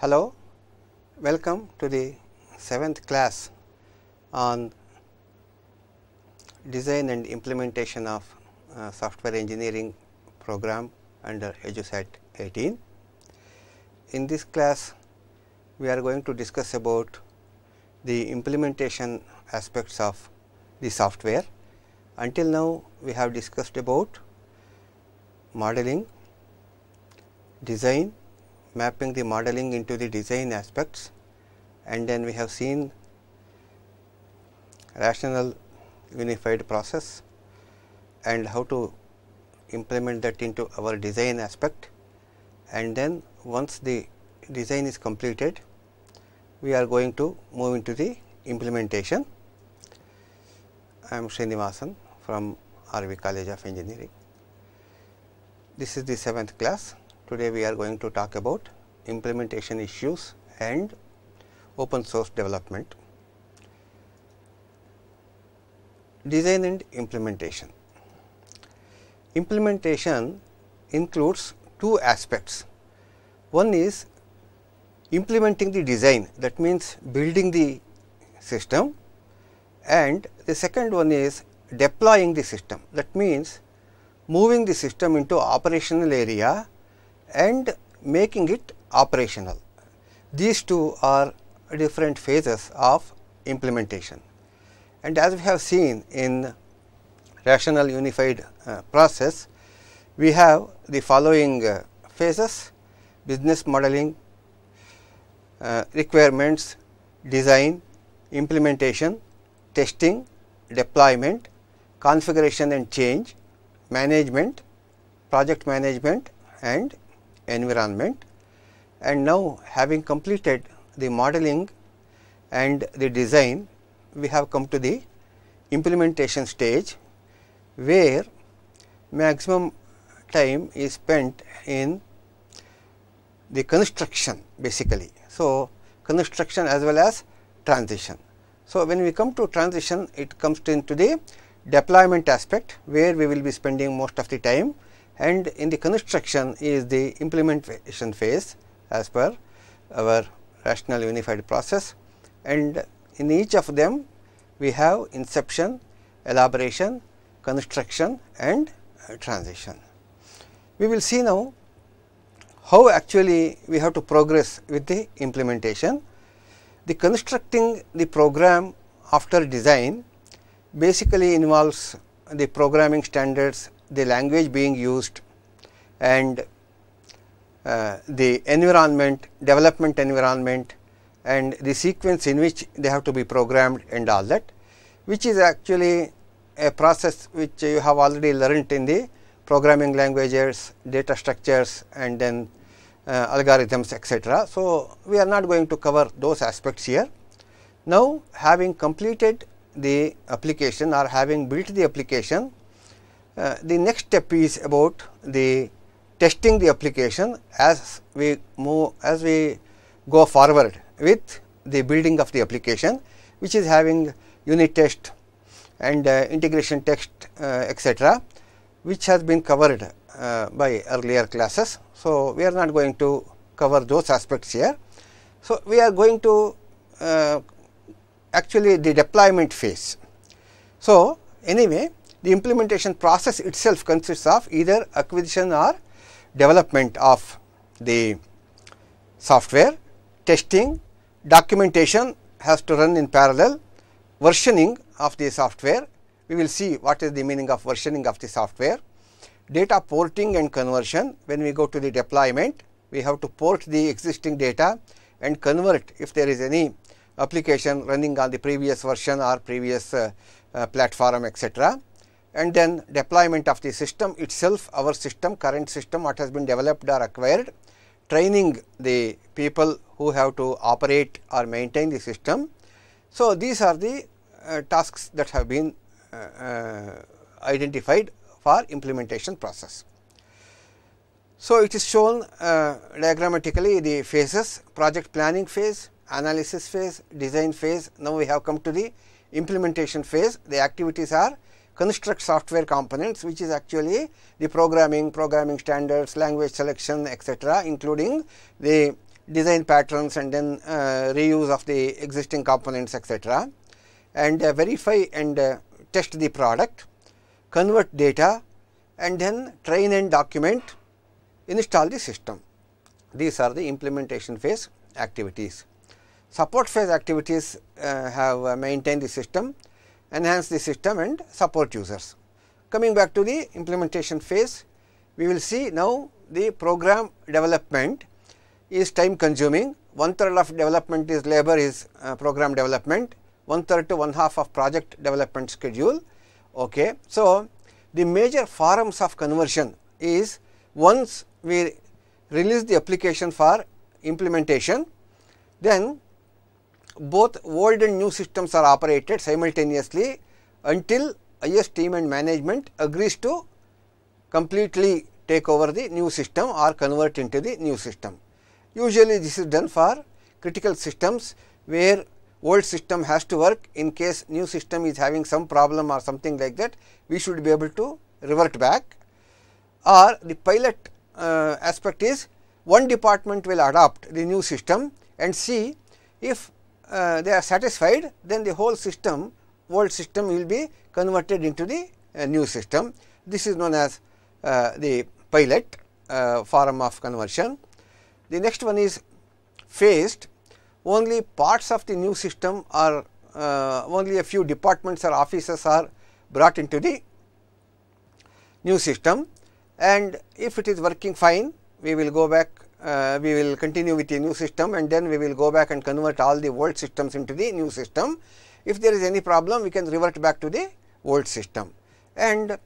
Hello, welcome to the seventh class on design and implementation of uh, software engineering program under EduSat 18. In this class, we are going to discuss about the implementation aspects of the software. Until now, we have discussed about modeling, design, mapping the modeling into the design aspects and then we have seen rational unified process and how to implement that into our design aspect and then once the design is completed we are going to move into the implementation. I am Srinivasan from RV College of Engineering. This is the seventh class. Today we are going to talk about implementation issues and open source development. Design and implementation. Implementation includes two aspects. One is implementing the design that means building the system and the second one is deploying the system that means moving the system into operational area and making it operational. These two are different phases of implementation and as we have seen in rational unified uh, process, we have the following uh, phases business modeling, uh, requirements, design, implementation, testing, deployment, configuration and change, management, project management and environment. And now having completed the modeling and the design, we have come to the implementation stage where maximum time is spent in the construction basically. So, construction as well as transition. So, when we come to transition it comes to into the deployment aspect where we will be spending most of the time and in the construction is the implementation phase as per our rational unified process and in each of them we have inception, elaboration, construction and uh, transition. We will see now how actually we have to progress with the implementation. The constructing the program after design basically involves the programming standards, the language being used and uh, the environment, development environment and the sequence in which they have to be programmed and all that, which is actually a process which you have already learnt in the programming languages, data structures and then uh, algorithms etc. So, we are not going to cover those aspects here. Now, having completed the application or having built the application, uh, the next step is about the testing the application as we move as we go forward with the building of the application which is having unit test and uh, integration test uh, etc., which has been covered uh, by earlier classes. So, we are not going to cover those aspects here. So, we are going to uh, actually the deployment phase. So, anyway the implementation process itself consists of either acquisition or development of the software, testing, documentation has to run in parallel, versioning of the software, we will see what is the meaning of versioning of the software, data porting and conversion. When we go to the deployment, we have to port the existing data and convert if there is any application running on the previous version or previous uh, uh, platform etc and then deployment of the system itself our system current system what has been developed or acquired training the people who have to operate or maintain the system. So, these are the uh, tasks that have been uh, uh, identified for implementation process. So, it is shown uh, diagrammatically the phases project planning phase, analysis phase, design phase. Now, we have come to the implementation phase the activities are construct software components which is actually the programming, programming standards, language selection etc., including the design patterns and then uh, reuse of the existing components etc. and uh, verify and uh, test the product, convert data and then train and document, install the system. These are the implementation phase activities. Support phase activities uh, have uh, maintained the system, enhance the system and support users. Coming back to the implementation phase, we will see now the program development is time consuming, one third of development is labor is uh, program development, one third to one half of project development schedule. Okay. So, the major forms of conversion is once we release the application for implementation, then both old and new systems are operated simultaneously until IS team and management agrees to completely take over the new system or convert into the new system. Usually this is done for critical systems where old system has to work in case new system is having some problem or something like that we should be able to revert back or the pilot uh, aspect is one department will adopt the new system and see if uh, they are satisfied then the whole system old system will be converted into the uh, new system. This is known as uh, the pilot uh, form of conversion. The next one is phased only parts of the new system are uh, only a few departments or offices are brought into the new system and if it is working fine we will go back uh, we will continue with the new system and then we will go back and convert all the old systems into the new system. If there is any problem we can revert back to the old system and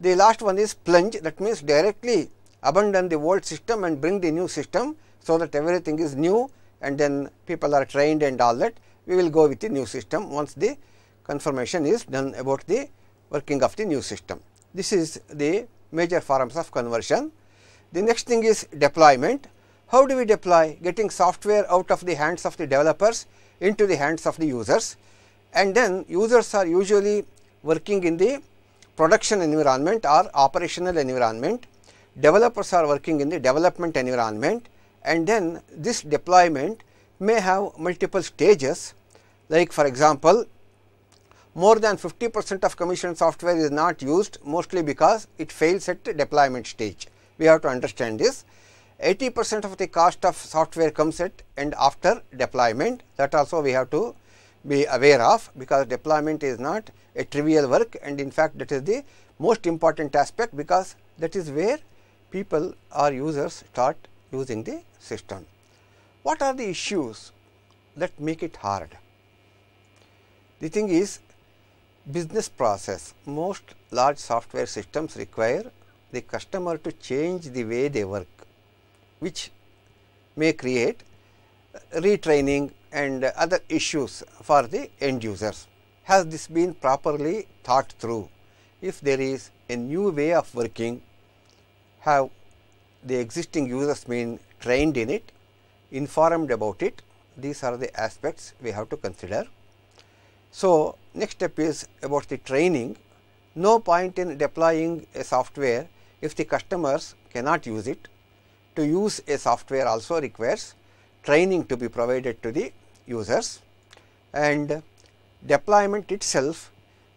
the last one is plunge that means directly abandon the old system and bring the new system so that everything is new and then people are trained and all that we will go with the new system once the confirmation is done about the working of the new system. This is the major forms of conversion. The next thing is deployment. How do we deploy? Getting software out of the hands of the developers into the hands of the users and then users are usually working in the production environment or operational environment. Developers are working in the development environment and then this deployment may have multiple stages like for example, more than 50 percent of commissioned software is not used mostly because it fails at the deployment stage. We have to understand this. 80 percent of the cost of software comes at and after deployment that also we have to be aware of because deployment is not a trivial work and in fact that is the most important aspect because that is where people or users start using the system. What are the issues that make it hard? The thing is business process most large software systems require the customer to change the way they work which may create retraining and other issues for the end users. Has this been properly thought through? If there is a new way of working, have the existing users been trained in it, informed about it, these are the aspects we have to consider. So, next step is about the training. No point in deploying a software if the customers cannot use it. To use a software also requires training to be provided to the users. And deployment itself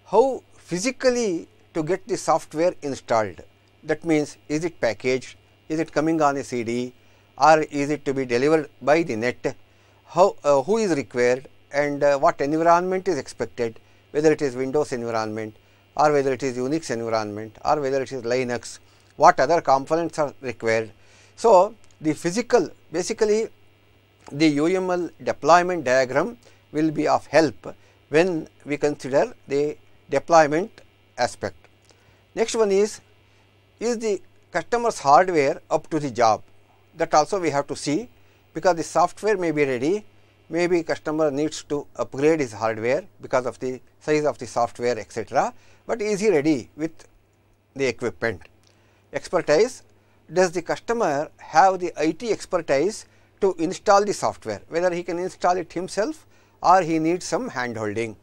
how physically to get the software installed. That means, is it packaged, is it coming on a CD or is it to be delivered by the net, how, uh, who is required? And uh, what environment is expected, whether it is Windows environment or whether it is Unix environment or whether it is Linux, what other components are required. So, the physical basically the UML deployment diagram will be of help when we consider the deployment aspect. Next one is, is the customer's hardware up to the job that also we have to see because the software may be ready, maybe customer needs to upgrade his hardware because of the size of the software etc., but is he ready with the equipment. Expertise, does the customer have the IT expertise to install the software, whether he can install it himself or he needs some hand holding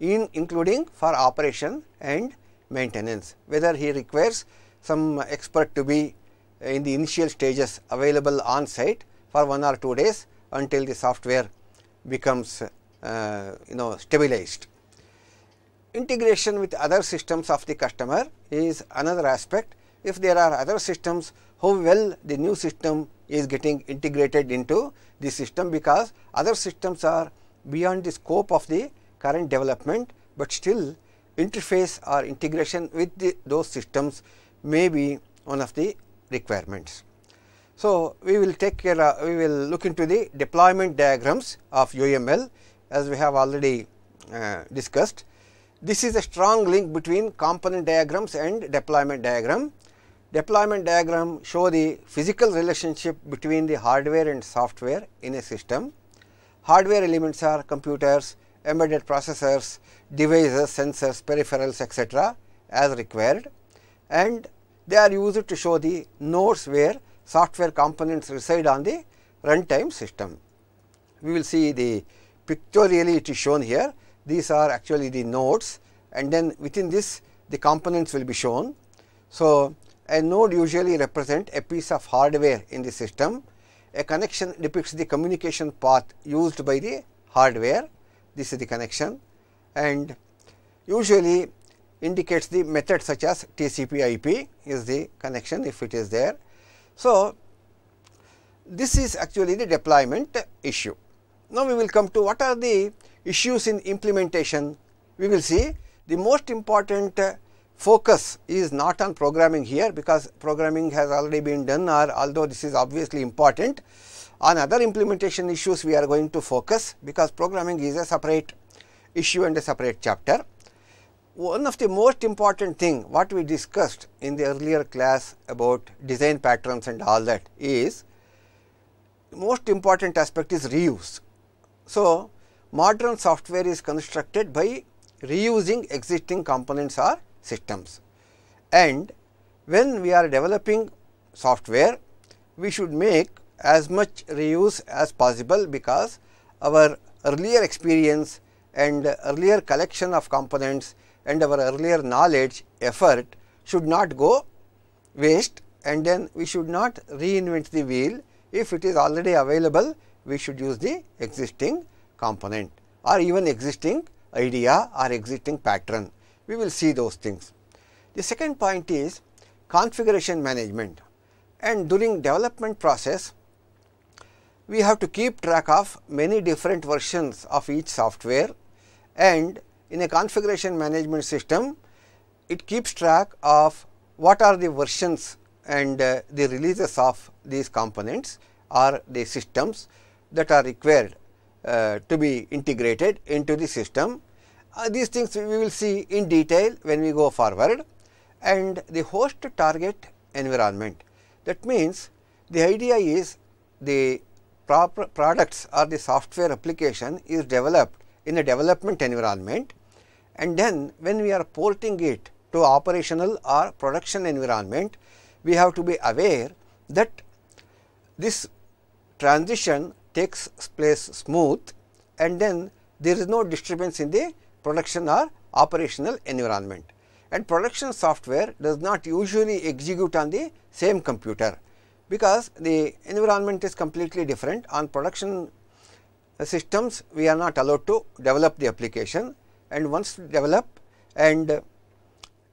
in including for operation and maintenance, whether he requires some expert to be in the initial stages available on site for one or two days until the software becomes uh, you know stabilized. Integration with other systems of the customer is another aspect. If there are other systems, how well the new system is getting integrated into the system because other systems are beyond the scope of the current development, but still interface or integration with the, those systems may be one of the requirements. So, we will take care of, we will look into the deployment diagrams of UML as we have already uh, discussed. This is a strong link between component diagrams and deployment diagram. Deployment diagram show the physical relationship between the hardware and software in a system. Hardware elements are computers, embedded processors, devices, sensors, peripherals etc., as required and they are used to show the nodes where software components reside on the runtime system. We will see the pictorially it is shown here these are actually the nodes and then within this the components will be shown. So, a node usually represent a piece of hardware in the system. A connection depicts the communication path used by the hardware. This is the connection and usually indicates the method such as TCP IP is the connection if it is there. So, this is actually the deployment issue. Now, we will come to what are the issues in implementation. We will see the most important focus is not on programming here, because programming has already been done or although this is obviously important. On other implementation issues we are going to focus, because programming is a separate issue and a separate chapter. One of the most important thing what we discussed in the earlier class about design patterns and all that is most important aspect is reuse. So, modern software is constructed by reusing existing components or systems. And when we are developing software, we should make as much reuse as possible, because our earlier experience and earlier collection of components and our earlier knowledge effort should not go waste and then we should not reinvent the wheel. If it is already available, we should use the existing component or even existing idea or existing pattern. We will see those things. The second point is configuration management and during development process, we have to keep track of many different versions of each software and in a configuration management system, it keeps track of what are the versions and uh, the releases of these components or the systems that are required uh, to be integrated into the system. Uh, these things we will see in detail when we go forward and the host target environment. That means, the idea is the products or the software application is developed in a development environment and then when we are porting it to operational or production environment, we have to be aware that this transition takes place smooth and then there is no disturbance in the production or operational environment. And production software does not usually execute on the same computer, because the environment is completely different. On production systems, we are not allowed to develop the application and once develop and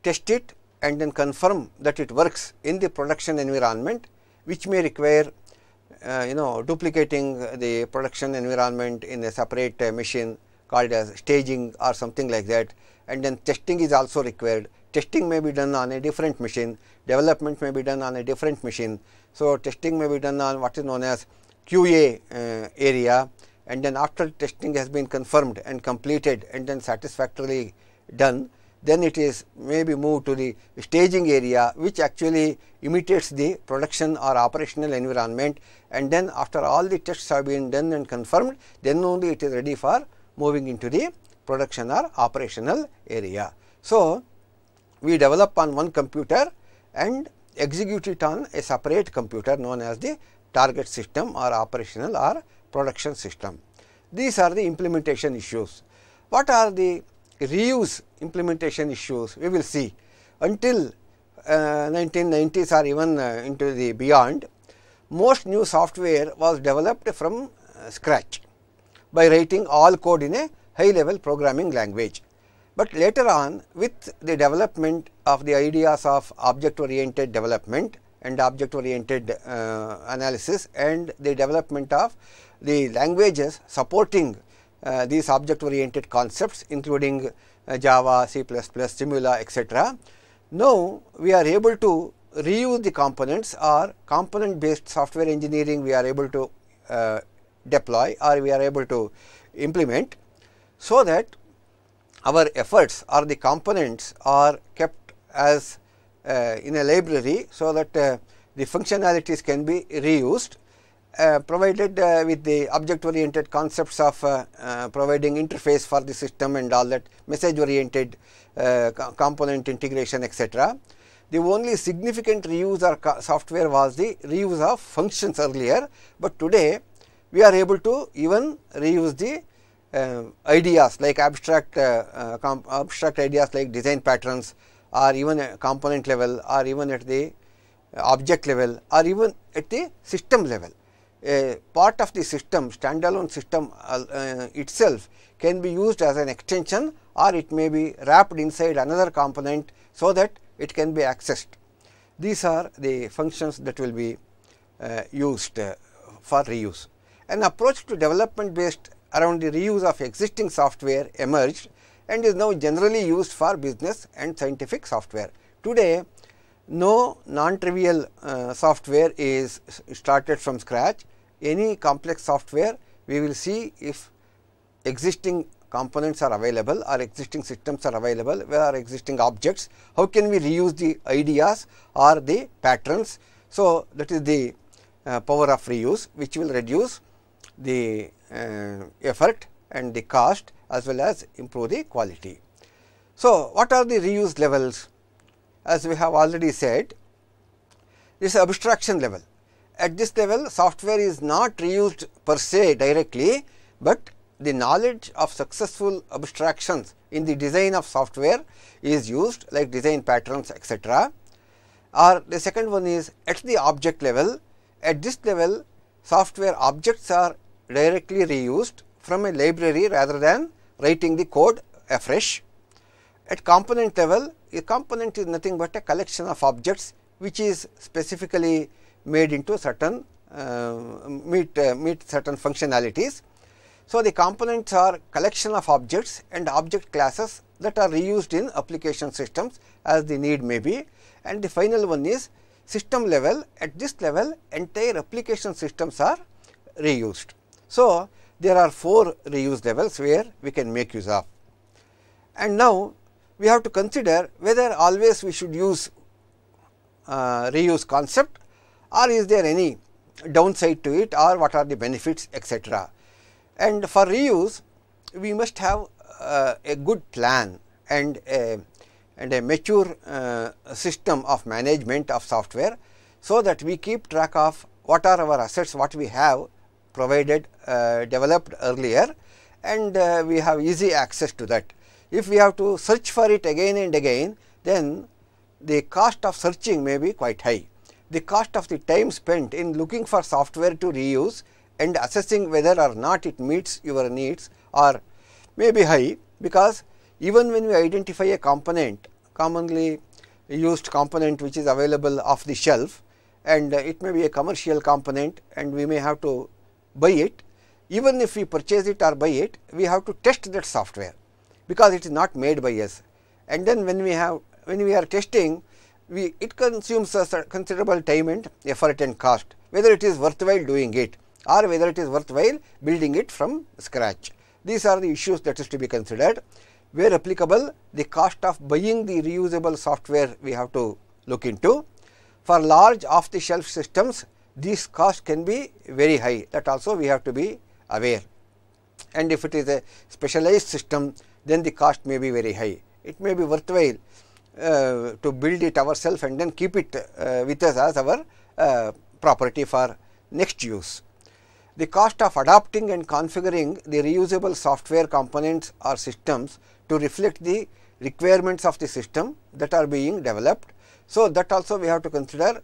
test it and then confirm that it works in the production environment, which may require uh, you know duplicating the production environment in a separate uh, machine called as staging or something like that and then testing is also required. Testing may be done on a different machine, development may be done on a different machine. So, testing may be done on what is known as QA uh, area and then after testing has been confirmed and completed and then satisfactorily done, then it is maybe moved to the staging area which actually imitates the production or operational environment and then after all the tests have been done and confirmed then only it is ready for moving into the production or operational area. So, we develop on one computer and execute it on a separate computer known as the target system or operational or production system. These are the implementation issues. What are the reuse implementation issues we will see until uh, 1990s or even uh, into the beyond most new software was developed from uh, scratch by writing all code in a high level programming language. But later on with the development of the ideas of object oriented development and object oriented uh, analysis and the development of the languages supporting uh, these object oriented concepts including uh, Java, C++, Simula etc. Now, we are able to reuse the components or component based software engineering we are able to uh, deploy or we are able to implement. So, that our efforts or the components are kept as uh, in a library. So, that uh, the functionalities can be reused uh, provided uh, with the object oriented concepts of uh, uh, providing interface for the system and all that message oriented co component integration etc. The only significant reuse or software was the reuse of functions earlier, but today we are able to even reuse the uh, ideas like abstract uh, uh, abstract ideas like design patterns or even a component level or even at the object level or even at the system level. A part of the system standalone system uh, itself can be used as an extension or it may be wrapped inside another component so that it can be accessed. These are the functions that will be uh, used uh, for reuse. An approach to development based around the reuse of existing software emerged and is now generally used for business and scientific software. Today, no non-trivial uh, software is started from scratch. Any complex software we will see if existing components are available or existing systems are available, where are existing objects, how can we reuse the ideas or the patterns. So, that is the uh, power of reuse which will reduce the uh, effort and the cost as well as improve the quality. So, what are the reuse levels? As we have already said, this abstraction level. At this level, software is not reused per se directly, but the knowledge of successful abstractions in the design of software is used like design patterns etc. Or the second one is at the object level. At this level, software objects are directly reused from a library rather than writing the code afresh. At component level, a component is nothing but a collection of objects which is specifically made into certain uh, meet, uh, meet certain functionalities so, the components are collection of objects and object classes that are reused in application systems as the need may be and the final one is system level at this level entire application systems are reused. So, there are four reuse levels where we can make use of. And now, we have to consider whether always we should use uh, reuse concept or is there any downside to it or what are the benefits etc. And for reuse, we must have uh, a good plan and a, and a mature uh, system of management of software. So, that we keep track of what are our assets, what we have provided uh, developed earlier and uh, we have easy access to that. If we have to search for it again and again, then the cost of searching may be quite high. The cost of the time spent in looking for software to reuse and assessing whether or not it meets your needs are may be high, because even when we identify a component commonly used component which is available off the shelf and it may be a commercial component and we may have to buy it. Even if we purchase it or buy it, we have to test that software because it is not made by us. And then when we have when we are testing, we it consumes a considerable time and effort and cost, whether it is worthwhile doing it or whether it is worthwhile building it from scratch. These are the issues that is to be considered. Where applicable, the cost of buying the reusable software we have to look into. For large off the shelf systems, this cost can be very high that also we have to be aware. And if it is a specialized system, then the cost may be very high. It may be worthwhile uh, to build it ourselves and then keep it uh, with us as our uh, property for next use the cost of adapting and configuring the reusable software components or systems to reflect the requirements of the system that are being developed. So, that also we have to consider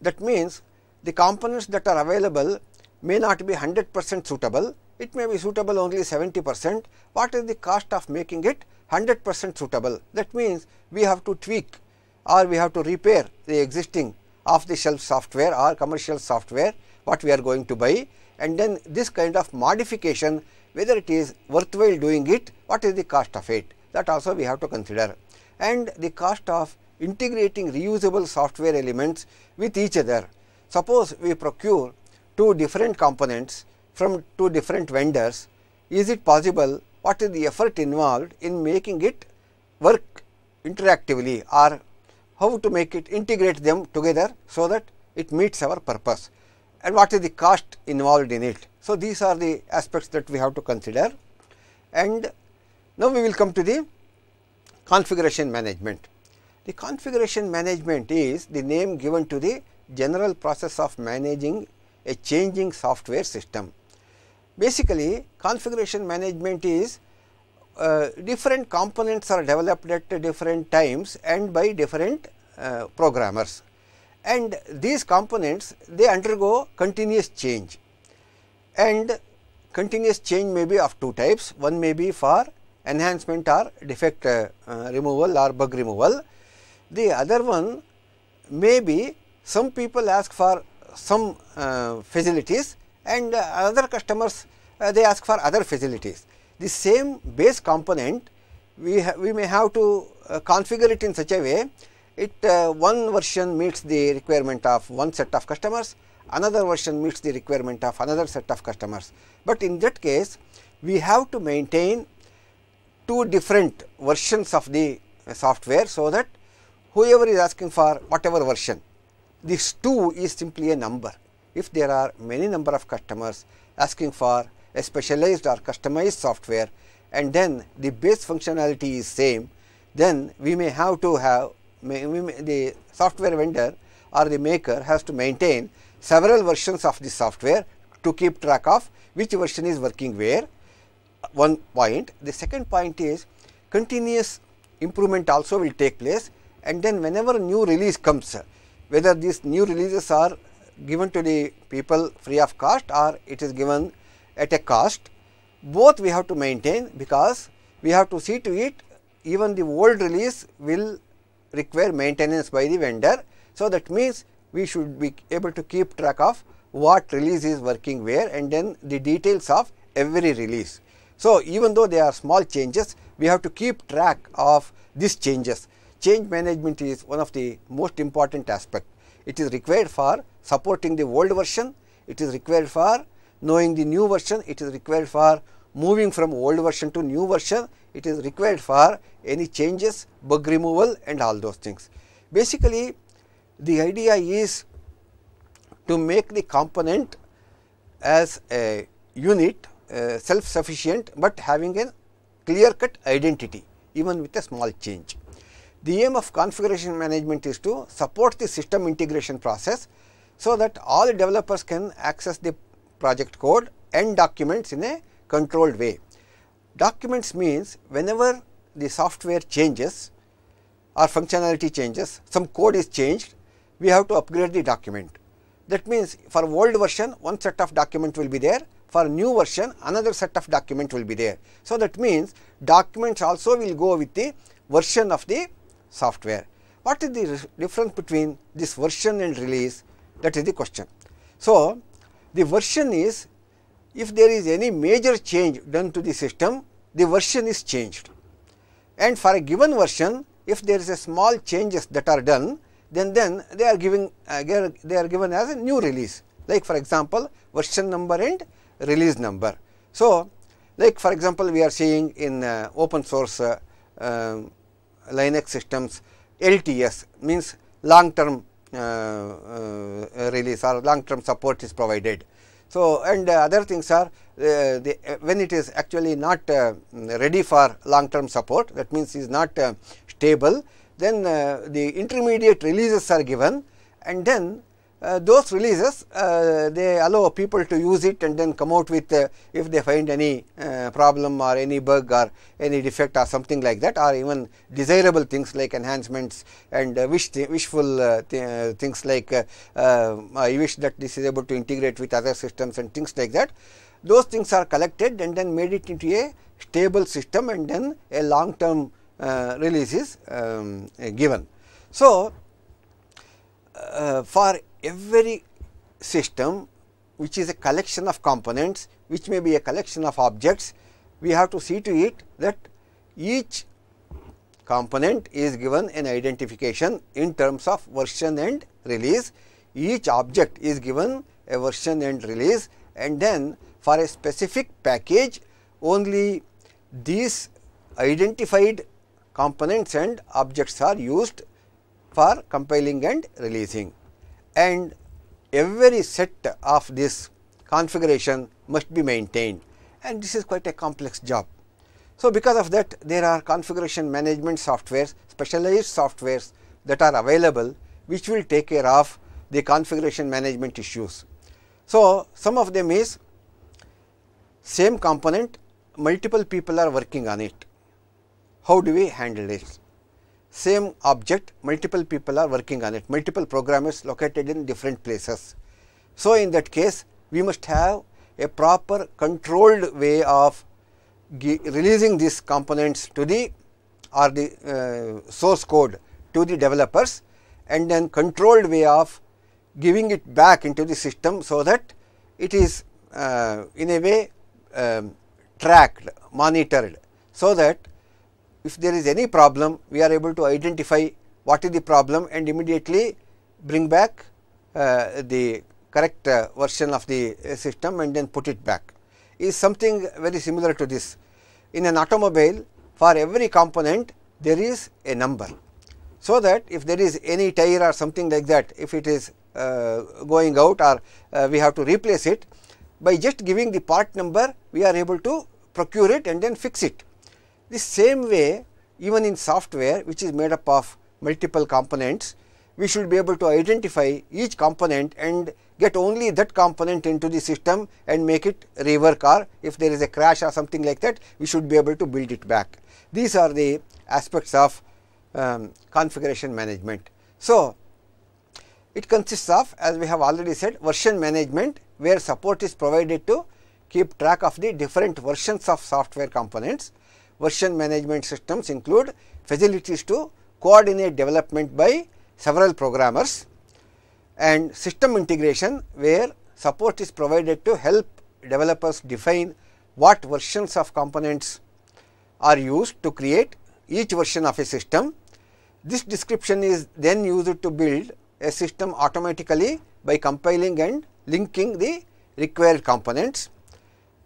that means the components that are available may not be 100 percent suitable, it may be suitable only 70 percent. What is the cost of making it 100 percent suitable? That means, we have to tweak or we have to repair the existing off the shelf software or commercial software what we are going to buy and then this kind of modification whether it is worthwhile doing it, what is the cost of it that also we have to consider and the cost of integrating reusable software elements with each other. Suppose we procure two different components from two different vendors, is it possible? What is the effort involved in making it work interactively? Or how to make it integrate them together so that it meets our purpose? And what is the cost involved in it. So, these are the aspects that we have to consider. And now we will come to the configuration management. The configuration management is the name given to the general process of managing a changing software system. Basically, configuration management is uh, different components are developed at different times and by different uh, programmers. And these components they undergo continuous change. And continuous change may be of two types. One may be for enhancement or defect uh, uh, removal or bug removal. The other one may be some people ask for some uh, facilities and uh, other customers uh, they ask for other facilities. The same base component we, we may have to uh, configure it in such a way it uh, one version meets the requirement of one set of customers, another version meets the requirement of another set of customers. But in that case we have to maintain two different versions of the software so that whoever is asking for whatever version this 2 is simply a number. If there are many number of customers asking for a specialized or customized software and then the base functionality is same, then we may have to have the software vendor or the maker has to maintain several versions of the software to keep track of which version is working where one point. The second point is continuous improvement also will take place and then whenever new release comes whether these new releases are given to the people free of cost or it is given at a cost, both we have to maintain because we have to see to it even the old release will require maintenance by the vendor. So, that means we should be able to keep track of what release is working where and then the details of every release. So, even though they are small changes, we have to keep track of these changes change management is one of the most important aspect. It is required for supporting the old version, it is required for knowing the new version, it is required for moving from old version to new version, it is required for any changes, bug removal and all those things. Basically, the idea is to make the component as a unit uh, self sufficient, but having a clear cut identity even with a small change. The aim of configuration management is to support the system integration process, so that all the developers can access the project code and documents in a controlled way. Documents means whenever the software changes or functionality changes, some code is changed, we have to upgrade the document. That means, for old version one set of document will be there, for new version another set of document will be there. So, that means documents also will go with the version of the software. What is the difference between this version and release? That is the question. So, the version is if there is any major change done to the system, the version is changed. And for a given version, if there is a small changes that are done, then then they are giving uh, they are given as a new release. Like for example, version number and release number. So, like for example, we are seeing in uh, open source uh, um, Linux systems LTS means long term uh, uh, release or long term support is provided. So, and uh, other things are the, when it is actually not ready for long term support that means is not stable then the intermediate releases are given and then uh, those releases uh, they allow people to use it and then come out with uh, if they find any uh, problem or any bug or any defect or something like that or even desirable things like enhancements and uh, wish th wishful uh, th things like I wish that this is able to integrate with other systems and things like that. Those things are collected and then made it into a stable system and then a long term release is um, given. So, for every system which is a collection of components which may be a collection of objects, we have to see to it that each component is given an identification in terms of version and release. Each object is given a version and release and then for a specific package only these identified components and objects are used for compiling and releasing and every set of this configuration must be maintained and this is quite a complex job. So, because of that there are configuration management softwares, specialized softwares that are available which will take care of the configuration management issues. So, some of them is same component multiple people are working on it. How do we handle this? Same object multiple people are working on it, multiple programmers located in different places. So, in that case we must have a proper controlled way of releasing these components to the or the uh, source code to the developers and then controlled way of giving it back into the system. So, that it is uh, in a way um, tracked monitored. So, that if there is any problem we are able to identify what is the problem and immediately bring back uh, the correct uh, version of the uh, system and then put it back is something very similar to this. In an automobile for every component there is a number. So, that if there is any tire or something like that if it is uh, going out or uh, we have to replace it by just giving the part number we are able to procure it and then fix it. The same way even in software which is made up of multiple components, we should be able to identify each component and get only that component into the system and make it rework or if there is a crash or something like that, we should be able to build it back. These are the aspects of um, configuration management. So, it consists of as we have already said version management where support is provided to keep track of the different versions of software components version management systems include facilities to coordinate development by several programmers and system integration where support is provided to help developers define what versions of components are used to create each version of a system. This description is then used to build a system automatically by compiling and linking the required components.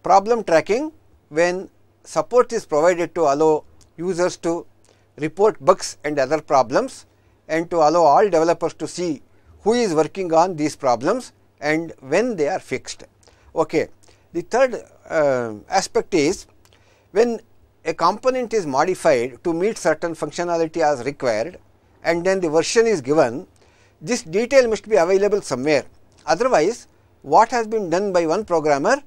Problem tracking when support is provided to allow users to report bugs and other problems and to allow all developers to see who is working on these problems and when they are fixed. Okay. The third uh, aspect is when a component is modified to meet certain functionality as required and then the version is given, this detail must be available somewhere. Otherwise, what has been done by one programmer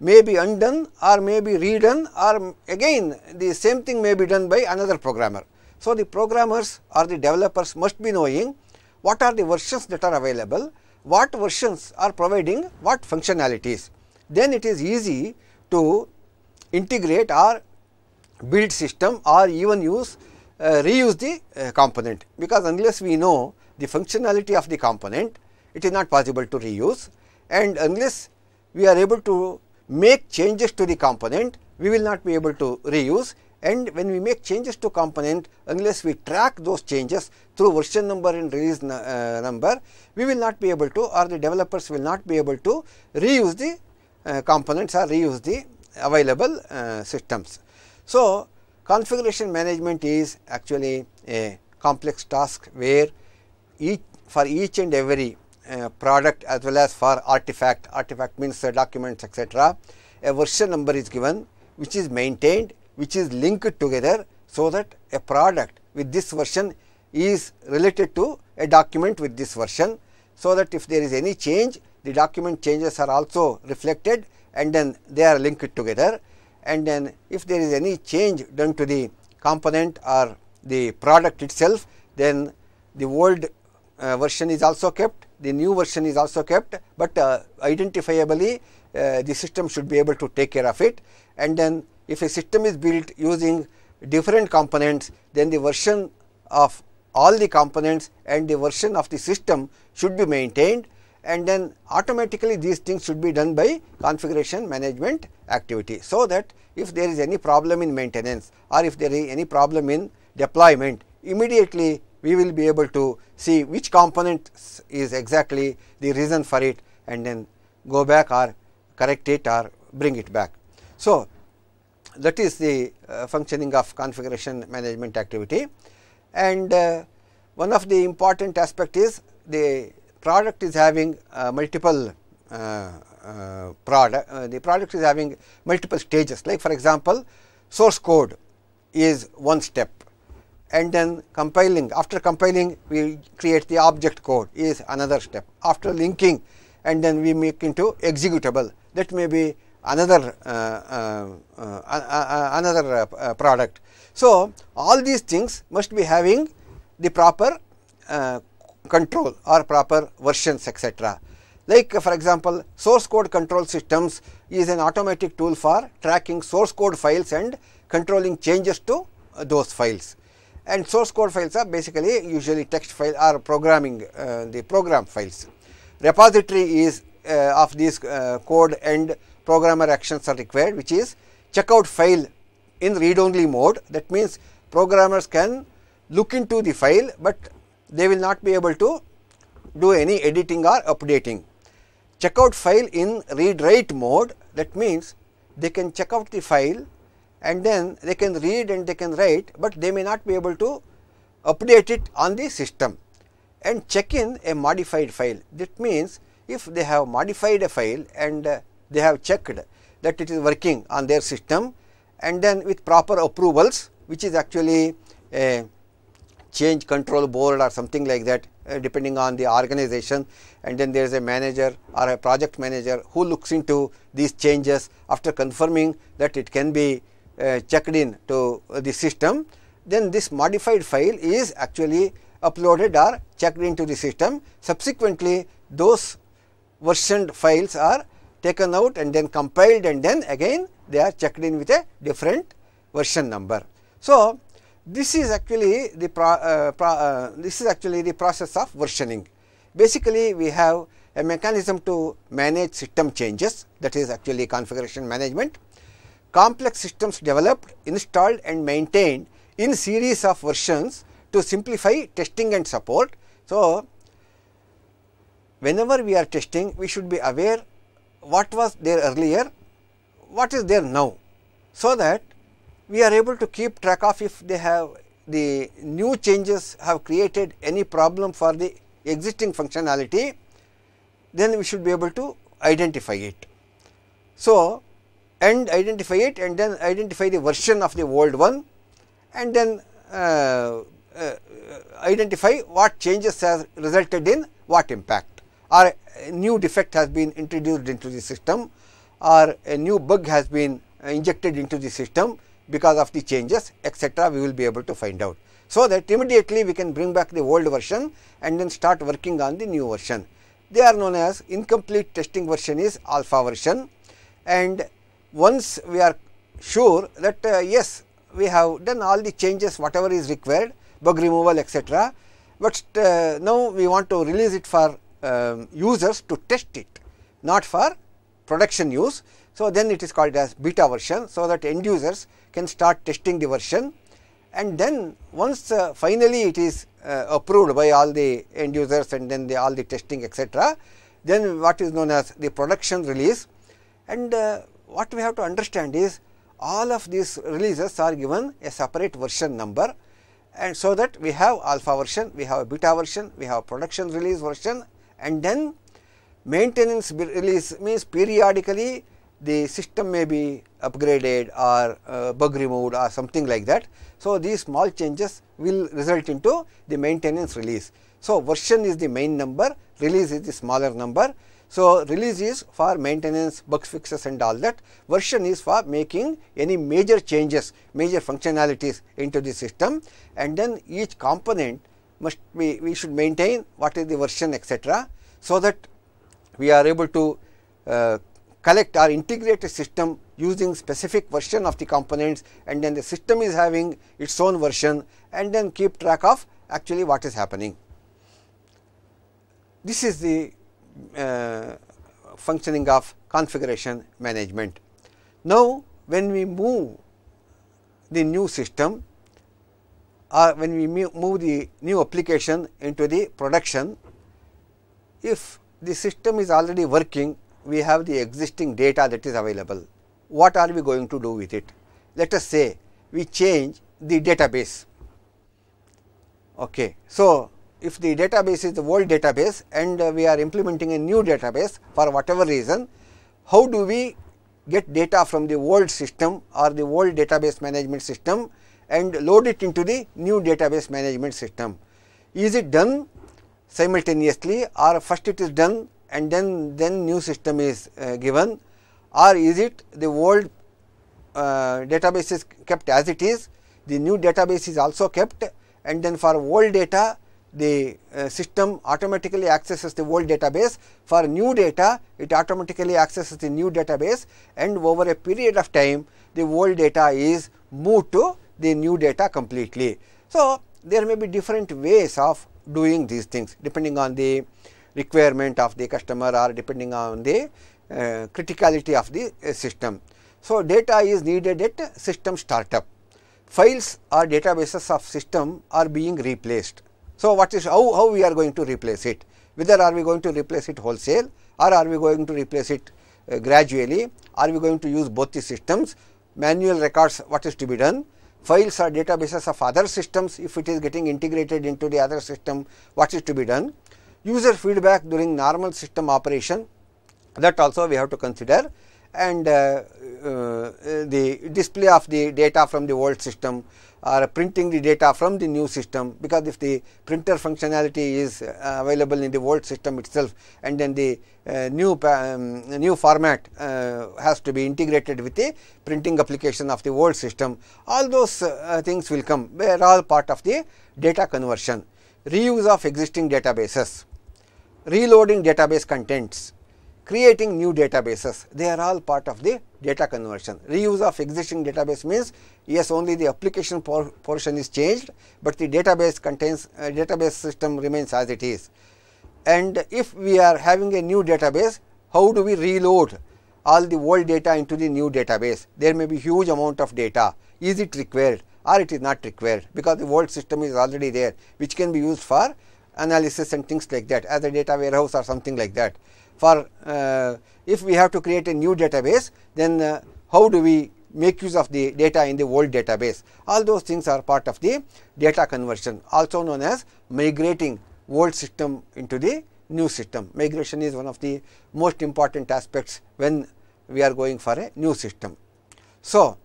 may be undone or may be redone or again the same thing may be done by another programmer. So, the programmers or the developers must be knowing what are the versions that are available, what versions are providing what functionalities. Then it is easy to integrate or build system or even use uh, reuse the uh, component because unless we know the functionality of the component it is not possible to reuse and unless we are able to make changes to the component, we will not be able to reuse and when we make changes to component unless we track those changes through version number and release uh, number, we will not be able to or the developers will not be able to reuse the uh, components or reuse the available uh, systems. So, configuration management is actually a complex task where each for each and every uh, product as well as for artifact, artifact means uh, documents etc. A version number is given which is maintained which is linked together so that a product with this version is related to a document with this version. so that if there is any change the document changes are also reflected and then they are linked together and then if there is any change done to the component or the product itself then the old uh, version is also kept the new version is also kept, but uh, identifiably uh, the system should be able to take care of it and then if a system is built using different components then the version of all the components and the version of the system should be maintained and then automatically these things should be done by configuration management activity. So, that if there is any problem in maintenance or if there is any problem in deployment immediately we will be able to see which component is exactly the reason for it and then go back or correct it or bring it back. So, that is the uh, functioning of configuration management activity. And uh, one of the important aspect is the product is having uh, multiple uh, uh, product uh, the product is having multiple stages. Like for example source code is one step and then compiling after compiling we create the object code is another step after linking and then we make into executable that may be another uh, uh, uh, uh another uh, product. So, all these things must be having the proper uh, control or proper versions etc. Like for example, source code control systems is an automatic tool for tracking source code files and controlling changes to those files and source code files are basically usually text file or programming uh, the program files. Repository is uh, of these uh, code and programmer actions are required which is checkout file in read only mode that means programmers can look into the file, but they will not be able to do any editing or updating. Checkout file in read write mode that means they can check out the file and then they can read and they can write, but they may not be able to update it on the system and check in a modified file. That means, if they have modified a file and uh, they have checked that it is working on their system and then with proper approvals which is actually a change control board or something like that uh, depending on the organization and then there is a manager or a project manager who looks into these changes after confirming that it can be uh, checked in to the system, then this modified file is actually uploaded or checked into the system. Subsequently, those versioned files are taken out and then compiled and then again they are checked in with a different version number. So, this is actually the pro, uh, pro, uh, this is actually the process of versioning. Basically, we have a mechanism to manage system changes that is actually configuration management complex systems developed, installed and maintained in series of versions to simplify testing and support. So, whenever we are testing we should be aware what was there earlier, what is there now. So, that we are able to keep track of if they have the new changes have created any problem for the existing functionality, then we should be able to identify it. So, and identify it and then identify the version of the old one and then uh, uh, identify what changes has resulted in what impact or a new defect has been introduced into the system or a new bug has been injected into the system because of the changes etc. we will be able to find out. So, that immediately we can bring back the old version and then start working on the new version. They are known as incomplete testing version is alpha version and once we are sure that uh, yes we have done all the changes whatever is required bug removal etc., but uh, now we want to release it for um, users to test it not for production use. So, then it is called as beta version. So, that end users can start testing the version and then once uh, finally it is uh, approved by all the end users and then the all the testing etc., then what is known as the production release and uh, what we have to understand is all of these releases are given a separate version number and so that we have alpha version, we have a beta version, we have production release version and then maintenance release means periodically the system may be upgraded or uh, bug removed or something like that. So, these small changes will result into the maintenance release. So, version is the main number, release is the smaller number. So, release is for maintenance, bug fixes and all that, version is for making any major changes, major functionalities into the system and then each component must be, we should maintain what is the version etc. So, that we are able to uh, collect or integrate a system using specific version of the components and then the system is having its own version and then keep track of actually what is happening. This is the uh, functioning of configuration management. Now, when we move the new system or when we move the new application into the production, if the system is already working, we have the existing data that is available. What are we going to do with it? Let us say we change the database. Okay. So, if the database is the old database and uh, we are implementing a new database for whatever reason, how do we get data from the old system or the old database management system and load it into the new database management system. Is it done simultaneously or first it is done and then, then new system is uh, given or is it the old uh, database is kept as it is, the new database is also kept and then for old data the uh, system automatically accesses the old database. For new data, it automatically accesses the new database and over a period of time, the old data is moved to the new data completely. So, there may be different ways of doing these things depending on the requirement of the customer or depending on the uh, criticality of the uh, system. So, data is needed at system startup. Files or databases of system are being replaced. So, what is how, how we are going to replace it? Whether are we going to replace it wholesale or are we going to replace it uh, gradually? Are we going to use both the systems? Manual records what is to be done? Files or databases of other systems if it is getting integrated into the other system what is to be done? User feedback during normal system operation that also we have to consider and uh, uh, the display of the data from the old system or printing the data from the new system because if the printer functionality is uh, available in the old system itself and then the uh, new um, new format uh, has to be integrated with the printing application of the old system all those uh, things will come. They are all part of the data conversion. Reuse of existing databases. Reloading database contents creating new databases they are all part of the data conversion. Reuse of existing database means yes only the application por portion is changed, but the database contains uh, database system remains as it is. And if we are having a new database how do we reload all the old data into the new database? There may be huge amount of data is it required or it is not required because the old system is already there which can be used for analysis and things like that as a data warehouse or something like that for uh, if we have to create a new database then uh, how do we make use of the data in the old database? All those things are part of the data conversion also known as migrating old system into the new system. Migration is one of the most important aspects when we are going for a new system. So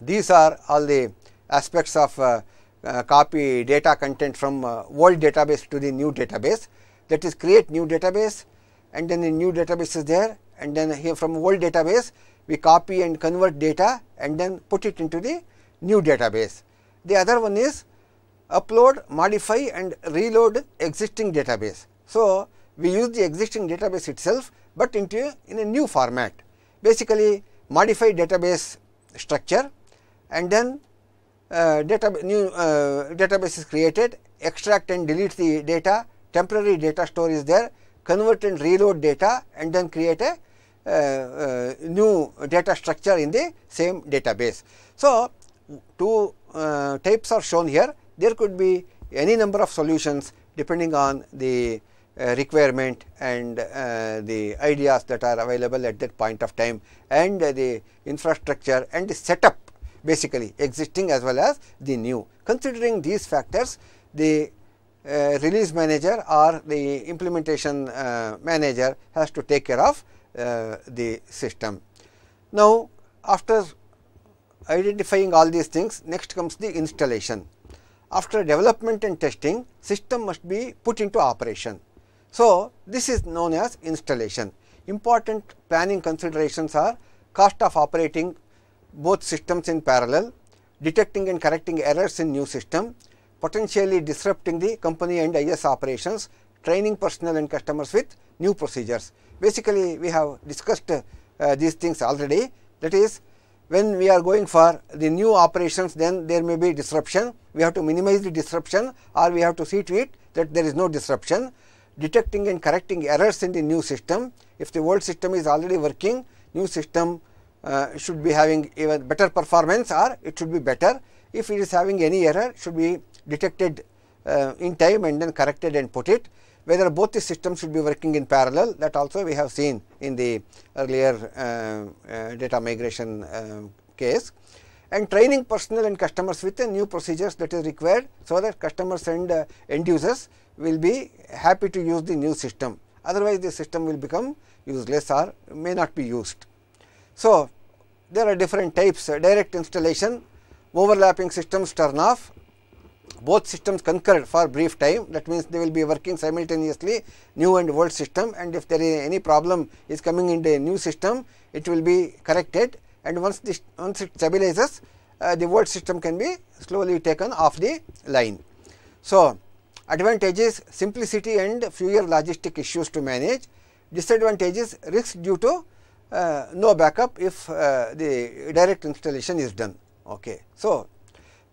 these are all the aspects of uh, uh, copy data content from uh, old database to the new database. That is create new database and then a new database is there and then here from old database we copy and convert data and then put it into the new database. The other one is upload, modify and reload existing database. So, we use the existing database itself, but into in a new format basically modify database structure and then uh, data new uh, database is created extract and delete the data temporary data store is there convert and reload data and then create a uh, uh, new data structure in the same database. So, two uh, types are shown here there could be any number of solutions depending on the uh, requirement and uh, the ideas that are available at that point of time and the infrastructure and the setup basically existing as well as the new. Considering these factors the uh, release manager or the implementation uh, manager has to take care of uh, the system. Now, after identifying all these things next comes the installation. After development and testing system must be put into operation. So, this is known as installation. Important planning considerations are cost of operating both systems in parallel, detecting and correcting errors in new system, potentially disrupting the company and IS operations, training personnel and customers with new procedures. Basically, we have discussed uh, these things already that is when we are going for the new operations then there may be disruption. We have to minimize the disruption or we have to see to it that there is no disruption. Detecting and correcting errors in the new system. If the old system is already working, new system uh, should be having even better performance or it should be better. If it is having any error, should be detected uh, in time and then corrected and put it. Whether both the systems should be working in parallel that also we have seen in the earlier uh, uh data migration uh, case and training personnel and customers with the new procedures that is required. So, that customers and uh, end users will be happy to use the new system otherwise the system will become useless or may not be used. So, there are different types uh, direct installation, overlapping systems turn off, both systems concur for brief time that means they will be working simultaneously new and old system and if there is any problem is coming in the new system it will be corrected and once this once it stabilizes uh, the old system can be slowly taken off the line. So, advantages simplicity and fewer logistic issues to manage disadvantages risk due to uh, no backup if uh, the direct installation is done. Okay. So,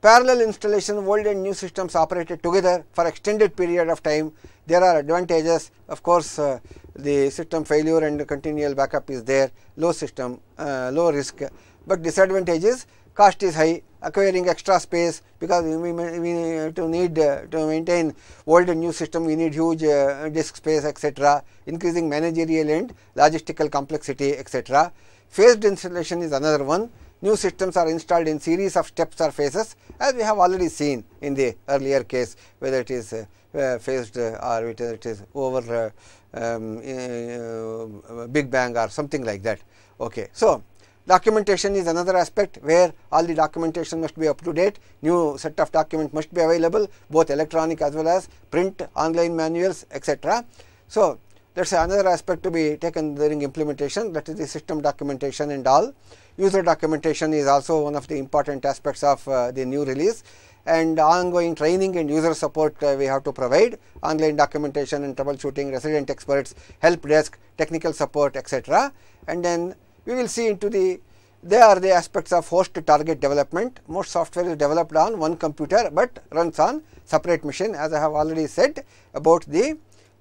parallel installation of old and new systems operated together for extended period of time. There are advantages. Of course uh, the system failure and continual backup is there. Low system uh, low risk. But disadvantages cost is high. Acquiring extra space because we, we, to need uh, to maintain old and new system we need huge uh, disk space etc increasing managerial and logistical complexity etc phased installation is another one new systems are installed in series of steps or phases as we have already seen in the earlier case whether it is uh, uh, phased uh, or whether it is over uh, um, uh, big bang or something like that. Okay. So Documentation is another aspect where all the documentation must be up to date, new set of document must be available both electronic as well as print, online manuals etc. So, that is another aspect to be taken during implementation that is the system documentation and all. User documentation is also one of the important aspects of uh, the new release and ongoing training and user support uh, we have to provide online documentation and troubleshooting resident experts help desk technical support etc and then we will see into the they are the aspects of host to target development. Most software is developed on one computer, but runs on separate machine as I have already said about the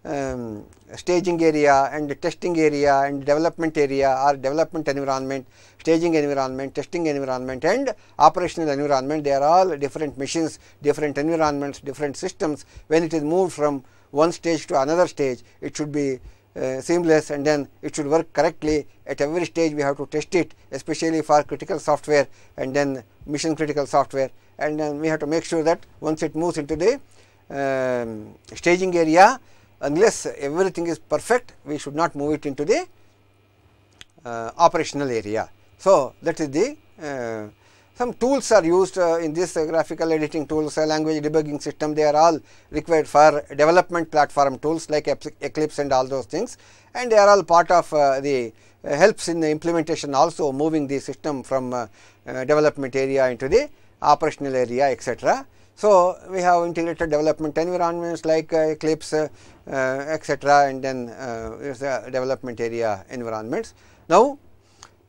um, staging area and testing area and development area or development environment, staging environment, testing environment and operational environment. They are all different machines, different environments, different systems. When it is moved from one stage to another stage, it should be uh, seamless and then it should work correctly at every stage we have to test it especially for critical software and then mission critical software and then we have to make sure that once it moves into the um, staging area unless everything is perfect we should not move it into the uh, operational area. So, that is the uh, some tools are used uh, in this uh, graphical editing tools, uh, language debugging system, they are all required for development platform tools like Eclipse and all those things and they are all part of uh, the helps in the implementation also moving the system from development area into the operational area etc. So, we have integrated development environments like uh, Eclipse uh, uh, etc. and then development area environments. Now,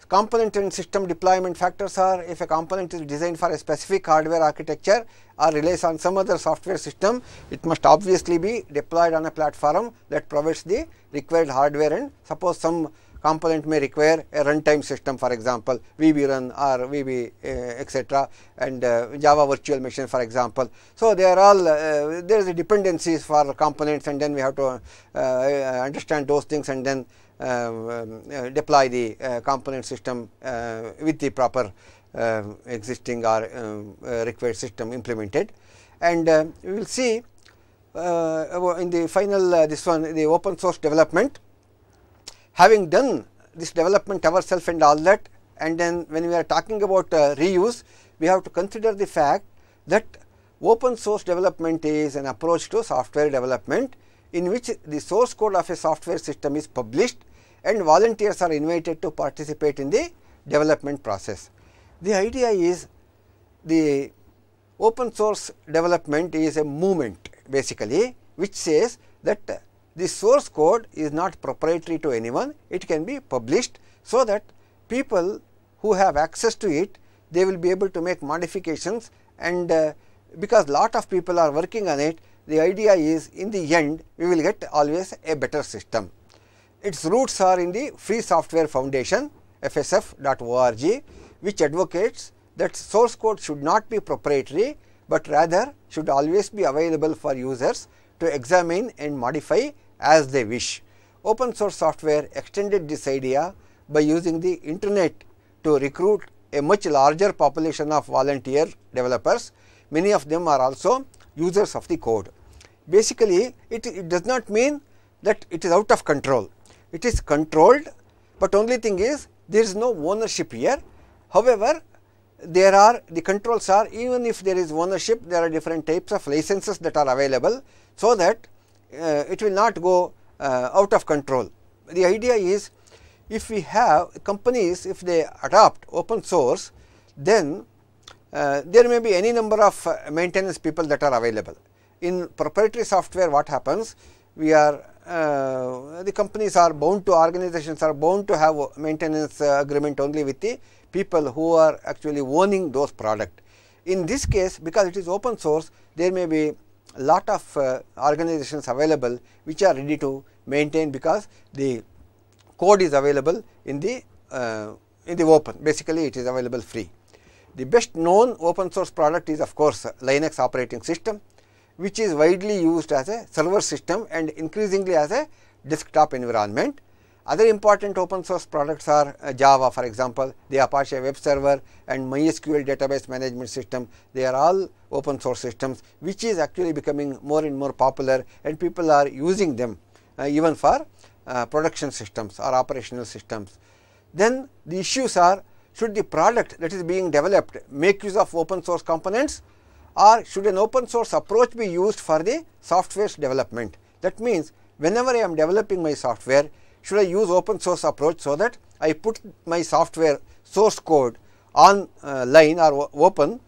Component and system deployment factors are if a component is designed for a specific hardware architecture or relies on some other software system, it must obviously be deployed on a platform that provides the required hardware and suppose some component may require a runtime system for example, VB run or VB uh, eh, etc. and uh, Java virtual machine for example. So, they are all uh, there is a dependencies for components and then we have to understand those things and then deploy the component system with the proper existing or required system implemented. And we will see in the final this one the open source development having done this development ourselves and all that and then when we are talking about uh, reuse we have to consider the fact that open source development is an approach to software development in which the source code of a software system is published and volunteers are invited to participate in the development process. The idea is the open source development is a movement basically which says that the source code is not proprietary to anyone, it can be published so that people who have access to it, they will be able to make modifications and uh, because lot of people are working on it, the idea is in the end we will get always a better system. Its roots are in the Free Software Foundation fsf.org which advocates that source code should not be proprietary, but rather should always be available for users to examine and modify as they wish. Open source software extended this idea by using the internet to recruit a much larger population of volunteer developers. Many of them are also users of the code. Basically, it, it does not mean that it is out of control. It is controlled, but only thing is there is no ownership here. However, there are the controls are even if there is ownership there are different types of licenses that are available. So, that it will not go uh, out of control. The idea is if we have companies if they adopt open source then uh, there may be any number of uh, maintenance people that are available. In proprietary software what happens we are uh, the companies are bound to organizations are bound to have maintenance uh, agreement only with the people who are actually owning those product. In this case because it is open source there may be lot of uh, organizations available which are ready to maintain because the code is available in the uh, in the open basically it is available free. The best known open source product is of course Linux operating system which is widely used as a server system and increasingly as a desktop environment. Other important open source products are uh, Java for example, the Apache web server and MySQL database management system. They are all open source systems which is actually becoming more and more popular and people are using them uh, even for uh, production systems or operational systems. Then the issues are should the product that is being developed make use of open source components or should an open source approach be used for the software's development. That means, whenever I am developing my software, should I use open source approach so that I put my software source code on uh, or open?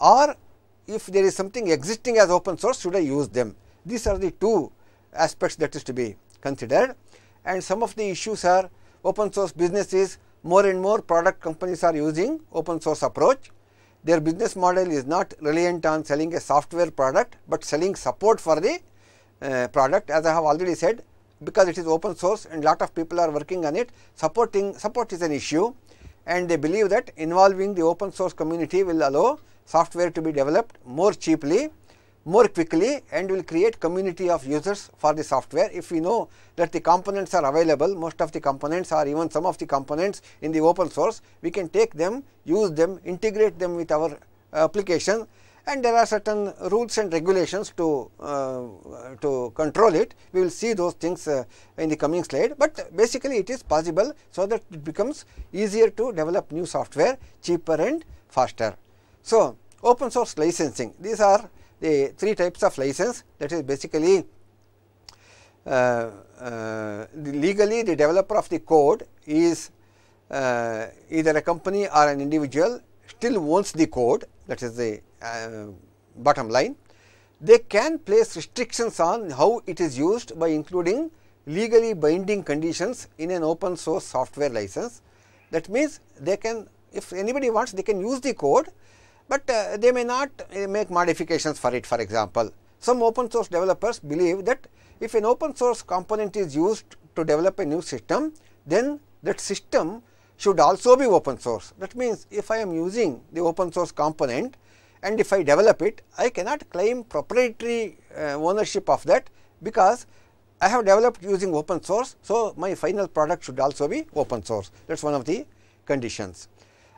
Or if there is something existing as open source should I use them. These are the two aspects that is to be considered. And some of the issues are open source businesses more and more product companies are using open source approach. Their business model is not reliant on selling a software product, but selling support for the uh, product. As I have already said because it is open source and lot of people are working on it supporting support is an issue and they believe that involving the open source community will allow software to be developed more cheaply more quickly and will create community of users for the software. If we know that the components are available, most of the components or even some of the components in the open source, we can take them, use them, integrate them with our application and there are certain rules and regulations to uh, to control it. We will see those things uh, in the coming slide, but basically it is possible so that it becomes easier to develop new software cheaper and faster. So, open source licensing these are the three types of license that is basically uh, uh, the legally the developer of the code is uh, either a company or an individual still owns the code that is the uh, bottom line. They can place restrictions on how it is used by including legally binding conditions in an open source software license. That means, they can if anybody wants they can use the code but uh, they may not uh, make modifications for it for example. Some open source developers believe that if an open source component is used to develop a new system, then that system should also be open source. That means, if I am using the open source component and if I develop it, I cannot claim proprietary uh, ownership of that because I have developed using open source. So, my final product should also be open source that is one of the conditions.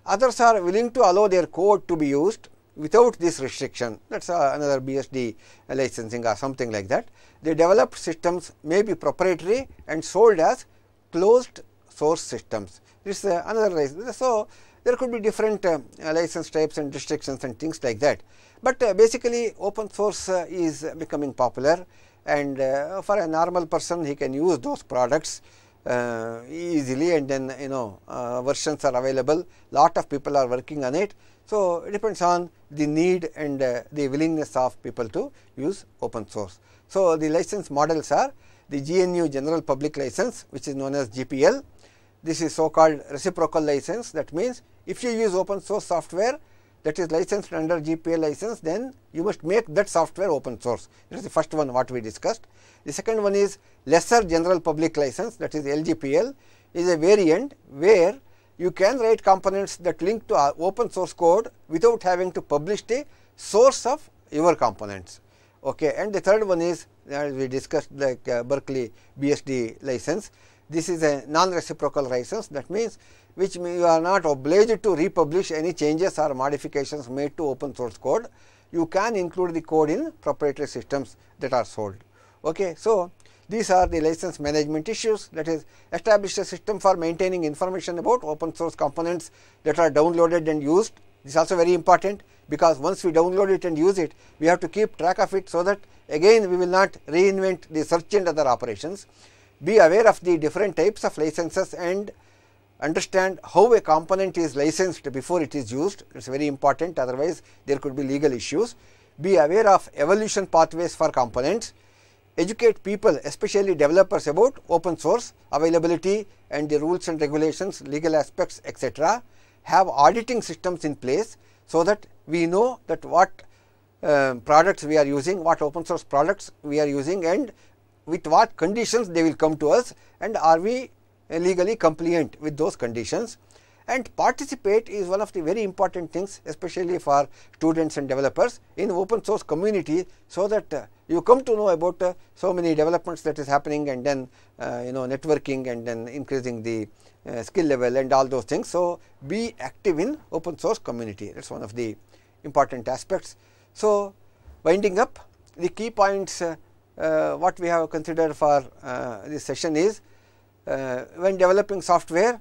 Others are willing to allow their code to be used without this restriction that is uh, another BSD licensing or something like that. The developed systems may be proprietary and sold as closed source systems. This is uh, another reason. So, there could be different uh, license types and restrictions and things like that. But uh, basically open source uh, is becoming popular and uh, for a normal person he can use those products uh, easily and then you know uh, versions are available lot of people are working on it. So, it depends on the need and the willingness of people to use open source. So, the license models are the GNU general public license which is known as GPL. This is so called reciprocal license that means if you use open source software that is licensed under GPL license then you must make that software open source. That is the first one what we discussed. The second one is lesser general public license that is LGPL is a variant where you can write components that link to open source code without having to publish the source of your components. Okay. And the third one is as we discussed like uh, Berkeley BSD license. This is a non-reciprocal license that means which you are not obliged to republish any changes or modifications made to open source code. You can include the code in proprietary systems that are sold. Okay. So, these are the license management issues that is establish a system for maintaining information about open source components that are downloaded and used. This is also very important because once we download it and use it, we have to keep track of it so that again we will not reinvent the search and other operations. Be aware of the different types of licenses and understand how a component is licensed before it is used. It is very important otherwise there could be legal issues. Be aware of evolution pathways for components educate people especially developers about open source availability and the rules and regulations, legal aspects etc. have auditing systems in place. So, that we know that what uh, products we are using, what open source products we are using and with what conditions they will come to us and are we legally compliant with those conditions and participate is one of the very important things especially for students and developers in open source community. So, that uh, you come to know about uh, so many developments that is happening and then uh, you know networking and then increasing the uh, skill level and all those things. So, be active in open source community that is one of the important aspects. So, winding up the key points uh, Uh, what we have considered for uh, this session is uh, when developing software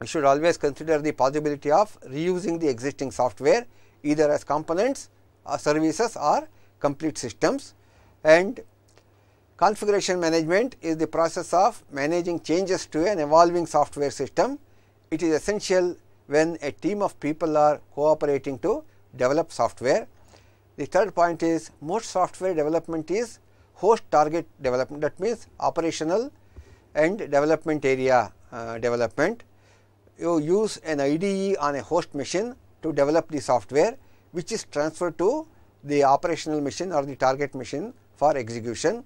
we should always consider the possibility of reusing the existing software either as components or services or complete systems and configuration management is the process of managing changes to an evolving software system. It is essential when a team of people are cooperating to develop software. The third point is most software development is host target development that means operational and development area uh, development you use an IDE on a host machine to develop the software which is transferred to the operational machine or the target machine for execution.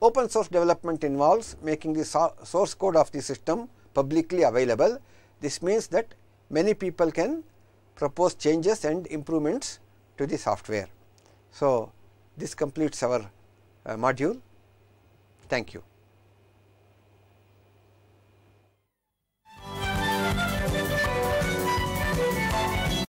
Open source development involves making the source code of the system publicly available. This means that many people can propose changes and improvements to the software. So, this completes our Uh, module. Thank you.